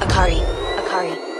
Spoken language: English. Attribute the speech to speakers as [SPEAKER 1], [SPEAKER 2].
[SPEAKER 1] Akari. Akari.